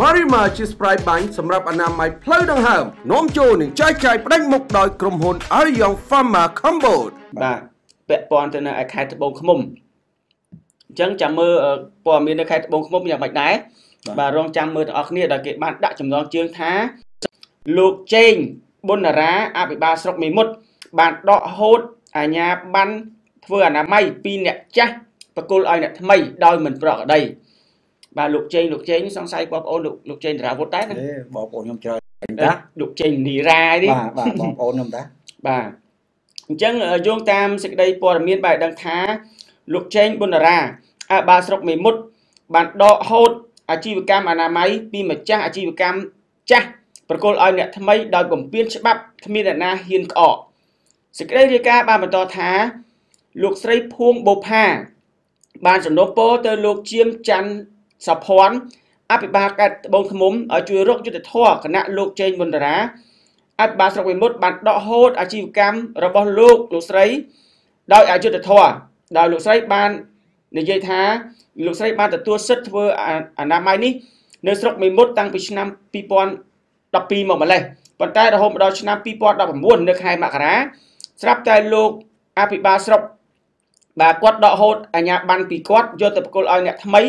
Marima ជា spray បាញ់សម្រាប់អនាម័យផ្លូវដង្ហើមនាំចូលនឹងចែកចាយផ្ដាច់មុខដោយក្រុមហ៊ុន Arion Pharma Cambodia បាទពាក់ព័ន្ធទៅនឹងខេត្តត្បូងឃ្មុំអញ្ចឹងចាំមើលព័ត៌មាននៅខេត្តត្បូងឃ្មុំយ៉ាងម៉េចដែរបាទរងចាំមើលទាំងអស់គ្នាដែលគេបានដាក់ចំណងជើងថាលោកជេងប៊ុនតារាអភិបាលស្រុកមេមត់បានដកហូតអាញាបានធ្វើអនាម័យពីអ្នកចាស់បកគលឲ្យអ្នកថ្មីដោយមិនប្រក្រតី បាទលោកជេងលោកជេងសង្ស័យបងប្អូនលោកលោកជេងតារាវុធដែរណាបងប្អូនខ្ញុំច្រើនតាលោកជេងនីរ៉ានេះបាទបាទបងប្អូនខ្ញុំតាបាទអញ្ចឹងយោងតាមសេចក្តីព័ត៌មានបែបដឹងថា លោកជេងប៊ុនតារាអភិបាលស្រុកមេមត់បានដកហូតអាជីវកម្មអនាម័យពីម្ចាស់អាជីវកម្មចាស់ប្រគល់ឲ្យអ្នកថ្មីដោយបំពេញច្បាប់គ្មានអ្នកណាហ៊ានក្អកសេចក្តីរាយការណ៍បានបន្តថា លោកស្រីភួងបូផាបានសំណូមពរទៅលោកជាមច័ន្ទ សុភ័ណ្ឌអភិបាលខេត្តត្បូងឃ្មុំឲ្យជួយរកយុទ្ធធរគណៈលោកជេងមុនតារាអភិបាលស្រុកវិមុតបានដកហូតអាជីវកម្មរបស់លោកលោកស្រី ដោយអយុត្តិធម៌ដោយលោកស្រីបាននិយាយថាលោកស្រីបានទទួលសិទ្ធិធ្វើអនាម័យនេះនៅស្រុកមេមត់តាំងពីឆ្នាំ2012មកម្លេះប៉ុន្តែរហូតដល់ឆ្នាំ2019នៅខែមករាស្រាប់តែលោកអភិបាលស្រុកបាទគាត់ដកហូតអាញាបានពីគាត់យកទៅប្រគល់ឲ្យអ្នកថ្មី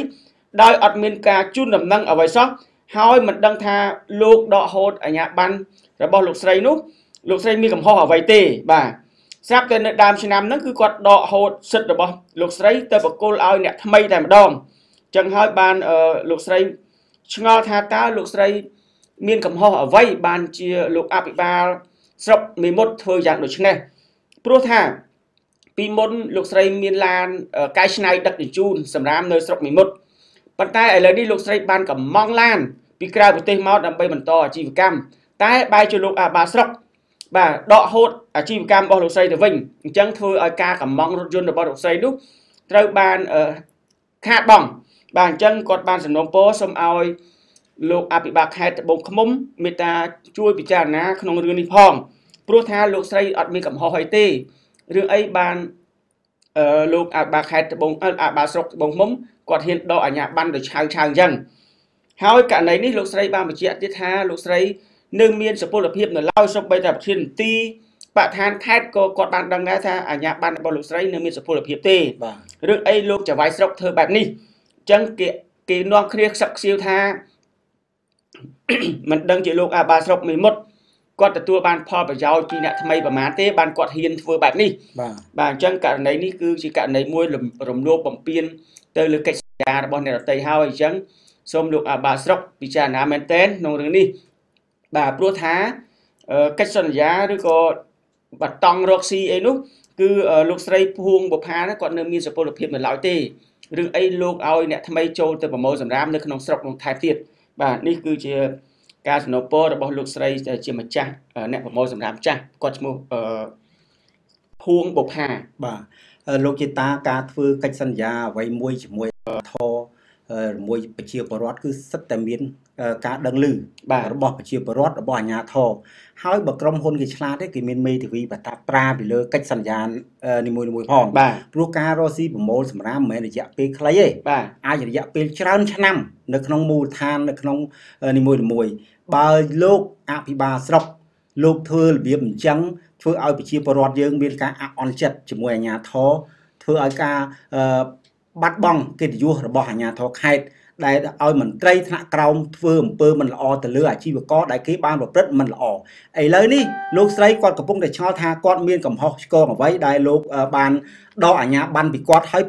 ដោយអត់មានការជូនដំណឹងអ្វីសោះហើយមិនដឹងថាលោកដកហូតអាញាបានរបស់លោកស្រីនោះលោកស្រីមានកំហុសអ្វីទេបាទស្រាប់តែនៅដើមឆ្នាំហ្នឹងគឺគាត់ដកហូតសិទ្ធិរបស់លោកស្រីទៅបកគលឲ្យអ្នកថ្មីតែម្ដងចឹងហើយបានលោកស្រីឆ្ងល់ថាតើលោកស្រី មានកំហុសអ្វីបានជាលោកអភិបាលស្រុកមេមត់ធ្វើយ៉ាងដូចនេះព្រោះថា ពីមុនលោកស្រីមានឡានកែច្នៃដឹកជញ្ជូនសម្រាប់នៅស្រុកមេមត់ ប៉ុន្តែឥឡូវនេះលោកស្រីបានកំងឡានពីក្រៅប្រទេសមកដើម្បីបន្តអាជីវកម្មតែបែរជាលោកអាបាស្រុកបាទដកហូតអាជីវកម្មរបស់លោកស្រីទៅវិញអញ្ចឹងធ្វើឲ្យការកំងរថយន្តរបស់លោកស្រីនោះត្រូវបានខាតបង់បាទអញ្ចឹងគាត់បានសំណូមពរសូមឲ្យលោកអភិបាលខេត្តត្បូងឃ្មុំមេត្តាជួយពិចារណាក្នុងរឿងនេះផងព្រោះថាលោកស្រីអត់មានកំហុសអីទេរឿងអីបានអឺលោកអភិបាលខេត្តត្បូងអភិបាលស្រុកត្បូងឃ្មុំ គាត់ហ៊ានដកអាជ្ញាប័ណ្ណដោយឆាវឆាវអញ្ចឹងហើយករណីនេះលោកស្រីបានបញ្ជាក់ទៀតថាលោកស្រីនៅមានសុពលភាពនៅឡើយសូម្បីតែប្រធានមន្ទីរបឋានខេត្តក៏គាត់បានដឹងដែរថាអាជ្ញាប័ណ្ណរបស់លោកស្រីនៅមានសុពលភាពទេបាទរឿងអីលោកចៅវាយស្រុកធ្វើបែបនេះអញ្ចឹងគេគេនាំគ្នាខ្សឹកខ្សៀវថាមិនដឹងជាលោកអាបាស្រុកមីមុតគាត់ទទួលបានផលប្រយោជន៍ពីអ្នកថ្មីប្រមាណទេបានគាត់ហ៊ានធ្វើបែបនេះបាទបាទអញ្ចឹងករណីនេះគឺជាករណីមួយរំលោភបំពានទៅលើកិច្ច ការរបស់អ្នករតីហើយអញ្ចឹងសូមលោកអាបាស្រុកពិចារណាមែនទែនក្នុងរឿងនេះបាទព្រោះថាកិច្ចសន្យាឬក៏បតង់រកស៊ីអីនោះគឺលោកស្រីភួងបុផាគាត់នៅមានសុពលភាពនៅឡើយទេរឿងអីលោកឲ្យអ្នកថ្មីចូលទៅប្រមូលសម្រាមនៅក្នុងស្រុកក្នុងខេត្តទៀតបាទនេះគឺជាការសំណពររបស់លោកស្រីជាម្ចាស់អ្នកប្រមូលសម្រាមចាស់គាត់ឈ្មោះភួងបុផាបាទលោកជាតាការធ្វើកិច្ចសន្យាអ្វីមួយជាមួយ ធរមួយប្រជាពលរដ្ឋគឺសិតតែមាន ការដឹងឮរបស់ប្រជាពលរដ្ឋរបស់អាជ្ញាធរហើយបើក្រុមហ៊ុនគេឆ្លាតទេគេមានមេធាវីបតាប្រាពីលើកិច្ចសន្យានីមួយៗផងព្រោះការរស់ស៊ីប្រមូលសម្រាមមិនមែនរយៈពេលខ្លីទេអាចរយៈពេលច្រើនឆ្នាំ នៅក្នុងមូលដ្ឋាននៅក្នុងនីមួយៗបើលោកអភិបាលស្រុកលោកធ្វើរបៀបអញ្ចឹងធ្វើឲ្យប្រជាពលរដ្ឋយើងមានការអអន់ចិត្តជាមួយអាជ្ញាធរធ្វើឲ្យការ បាត់បង់កិត្តិយសរបស់អាជ្ញាធរខេត្តដែលឲ្យមន្ត្រីថ្នាក់ក្រោមធ្វើអំពើមិនល្អទៅលើអាជីវករដែលគេបានប្រព្រឹត្តមិនល្អឥឡូវនេះលោកស្រីគាត់កំពុងតែឆ្ងល់ថាគាត់មានកំហុសឆ្គងអ្វីដែលលោកបានដកអាជ្ញាប័ណ្ណពីគាត់ហើយ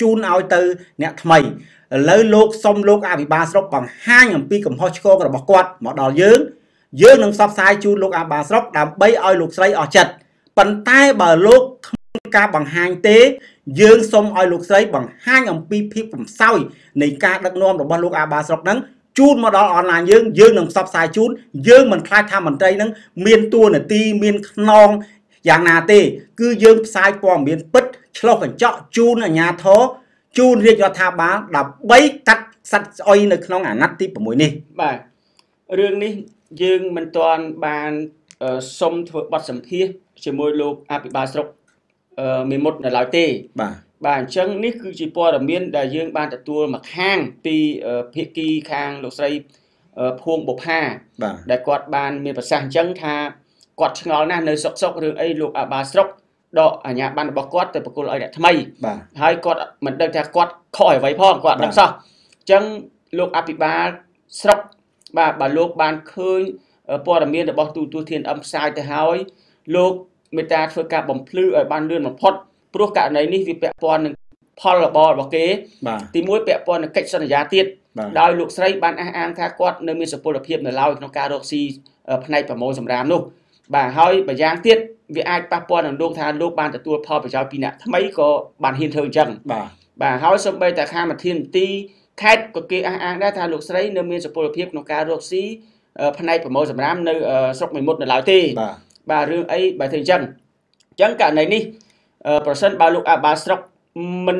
ជូនឲ្យទៅអ្នកថ្មីឥឡូវលោកសុំលោកអភិបាលស្រុកបង្ហាញអំពីកំហុសឆ្គងរបស់គាត់មកដល់យើងយើងនឹងផ្សព្វផ្សាយជូនលោកអភិបាលស្រុកដើម្បីឲ្យលោកស្រីអស់ចិត្តប៉ុន្តែបើលោកគ្មាន ការបង្ហាញទេយើងសូមឲ្យលោកស្រីបង្ហាញអំពីភាពកំសោយនៃការដឹកនាំរបស់លោកអាបាស្រុកហ្នឹងជូនមកដល់អនឡាញយើងយើងនឹងផ្សព្វផ្សាយជូនយើងមិនខ្លាចថាមន្ត្រីហ្នឹងមានតួនាទីមានខ្នងយ៉ាងណាទេ គឺយើងផ្សាយព័ត៌មានពិតឆ្លោះកញ្ចក់ជូនអាជ្ញាធរជូនរាជរដ្ឋាភិបាលដើម្បីកាត់សັດស្អុយនៅក្នុងអាណត្តិទី6នេះបាទរឿងនេះយើងមិនទាន់បានសុំធ្វើបទសម្ភាសជាមួយលោកអភិបាលស្រុក មេមត់នៅឡើយទេបាទបាទអញ្ចឹងនេះគឺជាព័ត៌មានដែលយើងបានទទួលមកខាងពីភាគីខាងលោកស្រីភួងបុផាបាទដែលគាត់បានមានប្រសាសន៍អញ្ចឹងថាគាត់ឆ្ងល់ណាស់នៅសុកសុករឿងអីលោកអាបាស្រុកដកអាញាបានរបស់គាត់ទៅប្រគល់ឲ្យអ្នកថ្មីបាទហើយគាត់មិនដឹងថាគាត់ខុសអ្វីផងគាត់ដឹងសោះអញ្ចឹងលោកអភិបាលស្រុកបាទបើលោកបានឃើញព័ត៌មានរបស់ទូទួលធានអឹមផ្សាយទៅហើយលោក មេត្តាធ្វើការបំភ្លឺឲ្យបានលឿនបំផុតព្រោះករណីនេះវាពាក់ព័ន្ធនឹងផលរបររបស់គេទីមួយពាក់ព័ន្ធនឹងកិច្ចសន្យាទៀតដោយលោកស្រីបានអះអាងថាគាត់នៅមានសុពលភាពនៅឡើយក្នុងការរកស៊ីផ្នែកប្រមូលសម្រាមនោះបាទហើយម្យ៉ាងទៀតវាអាចប៉ះពាល់នឹងលោកថាលោកបានទទួលផលប្រយោជន៍ពីអ្នកថ្មីក៏បានហ៊ានធ្វើអញ្ចឹងបាទបាទហើយសូម្បីតែខាងមធានទីខេត្តក៏គេអះអាងដែរថាលោកស្រីនៅមានសុពលភាពក្នុងការរកស៊ីផ្នែកប្រមូលសម្រាមនៅស្រុកមិមុតនៅឡើយទេបាទ បាទរឿងអីបើធ្វើអញ្ចឹងអញ្ចឹងករណីនេះប្រសិនបើលោកអាបាស្រុកមិន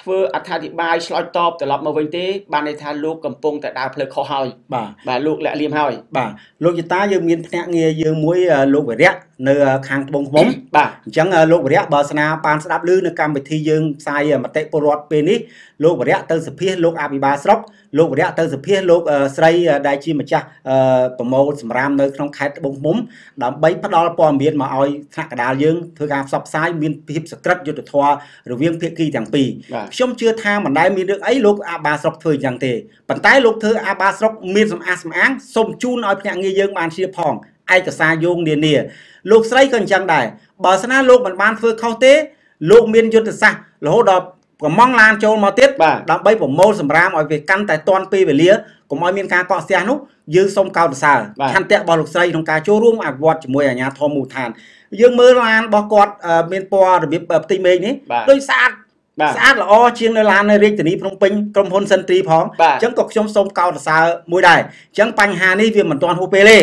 ធ្វើអត្ថាធិប្បាយឆ្លើយតបត្រឡប់មកវិញទេបានន័យថាលោកកំពុងតែដើរផ្លូវខុសហើយបាទបាទលោកលាក់លៀមហើយបាទលោកយតាយើងមានភ្នាក់ងារយើងមួយលោកវិរៈនៅខាងត្បូងឃ្មុំបាទអញ្ចឹងលោកវិរៈបើស្នាបានស្ដាប់ឮនៅកម្មវិធីយើងផ្សាយមតិពលរដ្ឋពេលនេះលោកវិរៈទៅសភាលោកអភិបាលស្រុកលោកវិរៈទៅសភាលោកស្រីដែលជាម្ចាស់ប្រមូលសម្រាមនៅក្នុងខេត្តត្បូងឃ្មុំដើម្បីផ្ដល់ព័ត៌មានមកឲ្យថ្នាក់កណ្ដាលយើងធ្វើការផ្សព្វផ្សាយមានភាពសក្តិយុទ្ធធម៌រវាងភាគីទាំងពីរខ្ញុំជឿថាមិនដែលមានរឿងអីលោកអាបាស្រុកធ្វើអញ្ចឹងទេប៉ុន្តែលោកធ្វើអាបាស្រុកមានសម្អាតសម្អាងសូមជូនឲ្យភ្នាក់ងារយើងបានជាផង ឯកសារយោងនានា លោកស្រីក៏អញ្ចឹងដែរបើស្នាលោកមិនបានធ្វើខុសទេ លោកមានយុទ្ធសាស្ត្ររហូតដល់កំងឡានចូលមកទៀតដើម្បីប្រមូលសម្រាមឲ្យវាកាន់តែតាន់ពេលវេលាកុំឲ្យមានការកកស្ទះនោះយើងសូមកោតសរសើរឆន្ទៈរបស់លោកស្រីក្នុងការចូលរួមអភិវឌ្ឍជាមួយអាជ្ញាធរមូលដ្ឋាន យើងមើលឡានរបស់គាត់មានពណ៌របៀបផ្ទៃមេឃនេះដូចស្អាត ស្អាតល្អជាងនៅឡាននៅរាជធានីភ្នំពេញក្រុមហ៊ុនសិនទីផងអញ្ចឹងក៏ខ្ញុំសូមកោតសរសើរមួយដែរអញ្ចឹងបញ្ហានេះវាមិនទាន់ហួសពេលទេ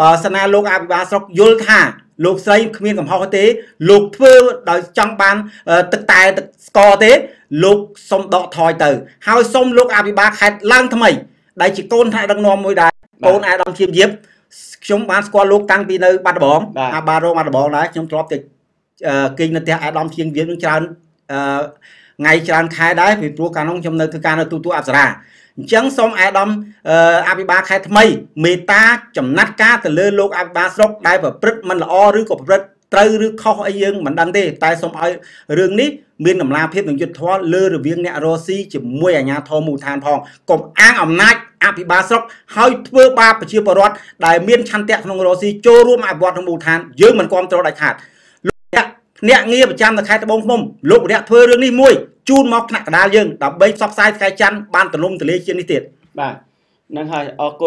បើសិនណាលោកអភិបាលស្រុកយល់ថាលោកស្រីគ្មានកំហុសទេលោកធ្វើដោយចង់បានទឹកតែទឹកស្ករទេ លោកសុំដកថយទៅ ហើយសុំលោកអភិបាលខេត្តឡើងថ្មី ដែលជាកូនថ្នាក់ដឹកនាំមួយដែរកូនអាដាមឈៀមយៀបខ្ញុំបានស្គាល់លោកតាំងពីនៅបាត់ដំបងអាបារោងបាត់ដំបងដែរខ្ញុំធ្លាប់ទៅគេងនៅផ្ទះអាដាមឈៀមយៀបនឹងច្រើន ថ្ងៃច្រើនខែដែរពីព្រោះកាលនោះខ្ញុំនៅធ្វើការនៅទូទួលអប្សរាអញ្ចឹងសូមអាដាមអភិបាលខេត្តថ្មីមេត្តាចំណាត់ការទៅលើលោកអភិបាលស្រុកដែលប្រព្រឹត្តមិនល្អឬក៏ប្រព្រឹត្តត្រូវឬខុសអីយើងមិនដឹងទេតែសូមឲ្យរឿងនេះមានដំណាភាពនឹងយុទ្ធធម៌លើរវាងអ្នករស់ស៊ីជាមួយអាជ្ញាធរមូលដ្ឋានផងកុំអាងអំណាចអភិបាលស្រុកហើយធ្វើបាបប្រជាពលរដ្ឋដែលមានឆន្ទៈក្នុងរស់ស៊ីចូលរួមអភិវឌ្ឍក្នុងមូលដ្ឋានយើងមិនគ្រប់គ្រងដាច់ខាតលោក អ្នកងារប្រចាំនៅខេត្តត្បូងឃ្មុំលោករយៈធ្វើរឿងនេះមួយជូនមកថ្នាក់កណ្ដាលយើងដើម្បីផ្សព្វផ្សាយថ្ងៃច័ន្ទបានទលំទលាជាងនេះទៀតបាទនឹងហើយអរគុណ